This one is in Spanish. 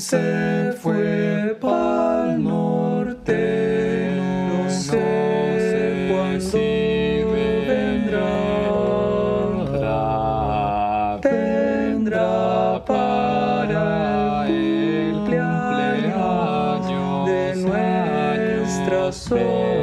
se fue pa'l norte, no sé cuándo vendrá. Tendrá para el cumpleaños de nuestra soledad.